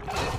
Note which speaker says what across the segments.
Speaker 1: Oh!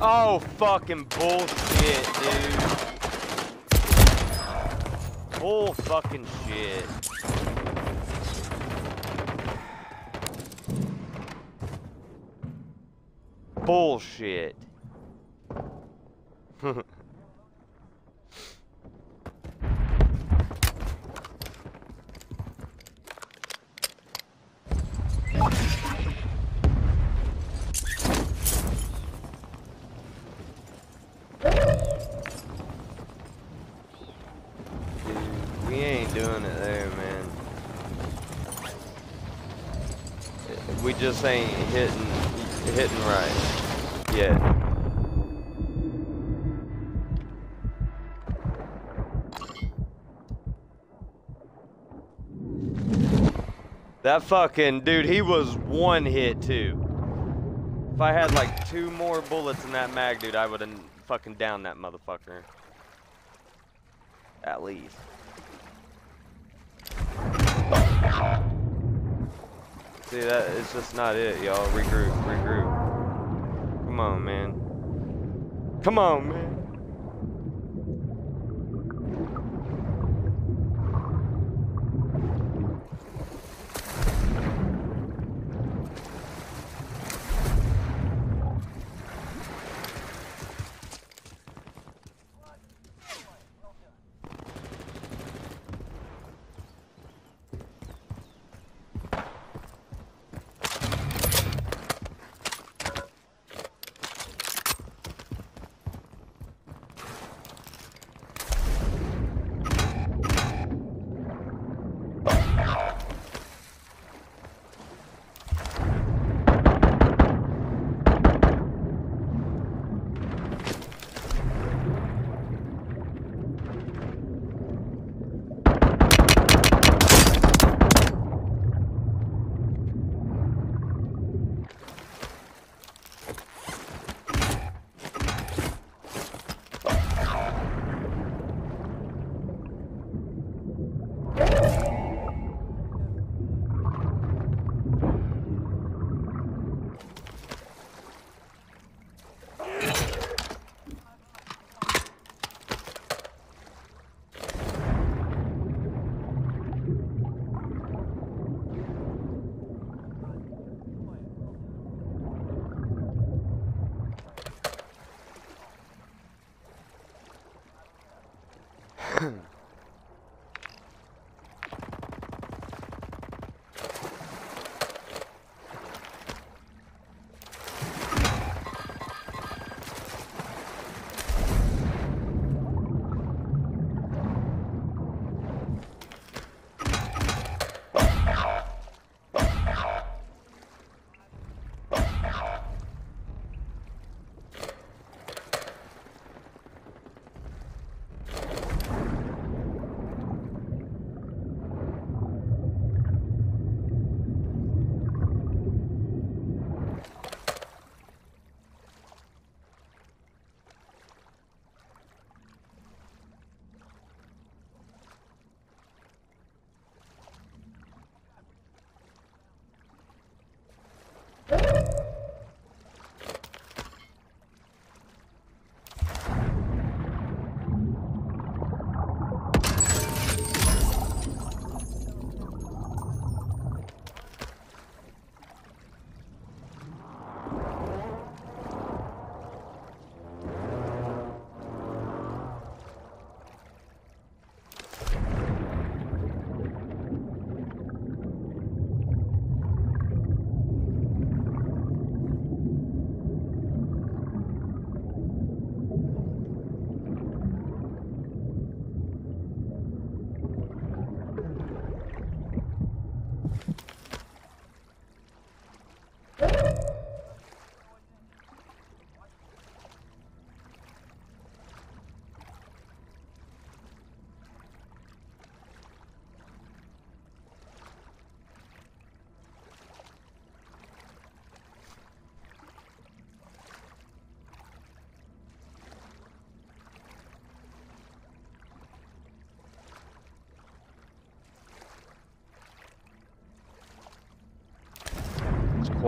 Speaker 2: Oh, fucking bullshit, dude. Bull fucking shit. Bullshit. Doing it there, man. We just ain't hitting hitting right yet. That fucking dude, he was one hit too. If I had like two more bullets in that mag, dude, I would have fucking downed that motherfucker. At least. See that it's just not it, y'all. Regroup, regroup. Come on, man. Come on, man.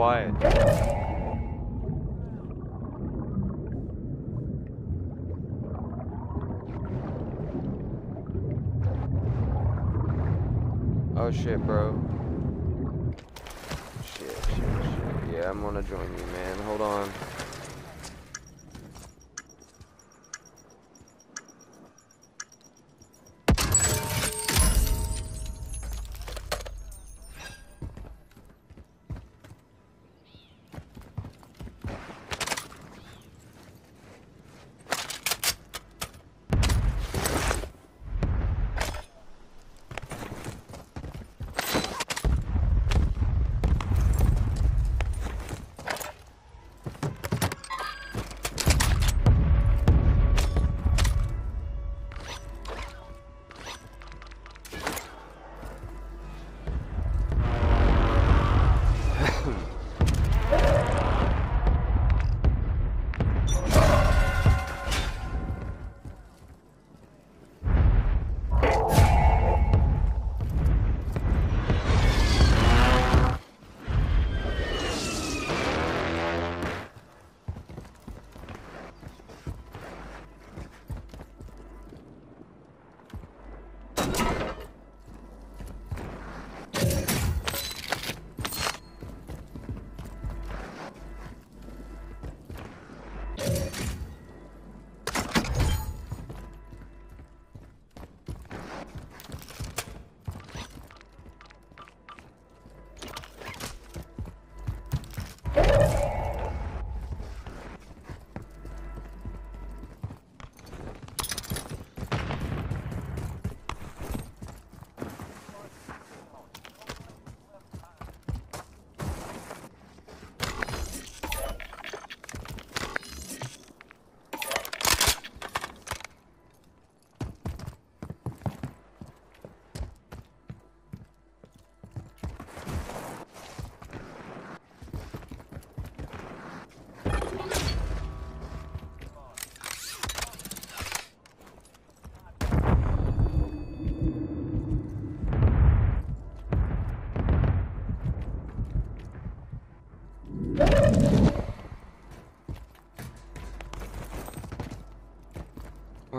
Speaker 2: Quiet. Oh shit, bro. Shit, shit, shit. Yeah, I'm gonna join you, man. Hold on.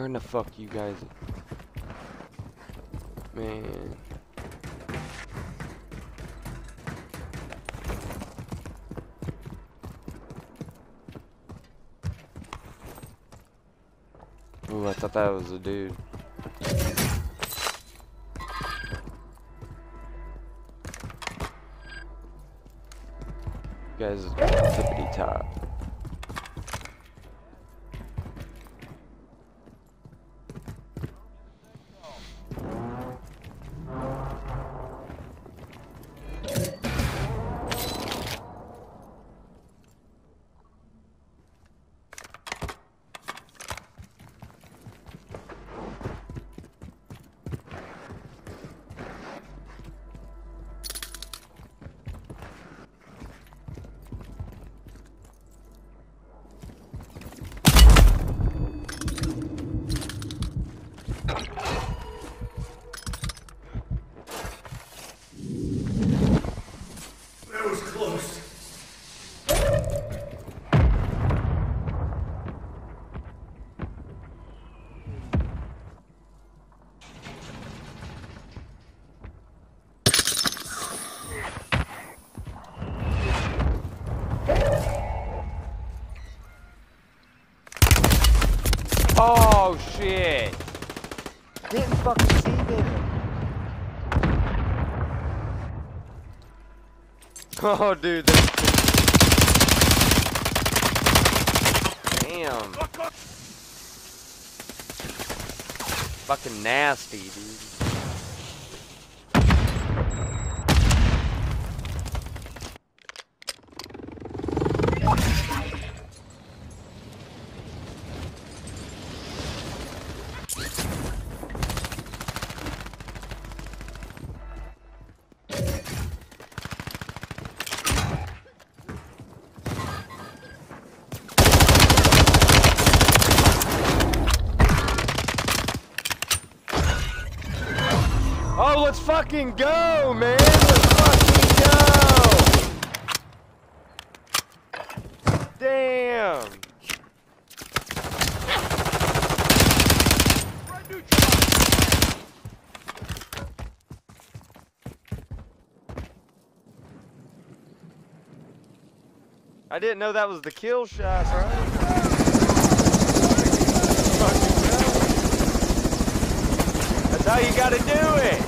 Speaker 2: Where in the fuck you guys? Man. Ooh, I thought that was a dude. Guys, tippity top. Oh dude, Damn. Fucking nasty, dude. Let's fucking go, man! Let's fucking go! Damn! I didn't know that was the kill shot, bro. That's how you gotta do it!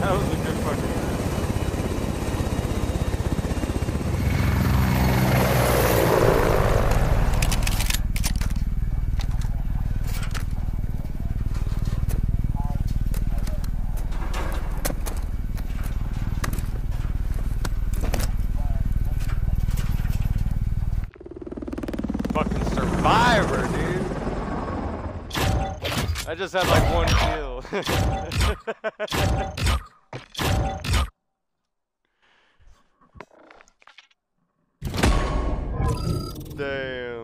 Speaker 2: That was a good fucking. Fucking survivor, dude. I just had like one kill. Damn.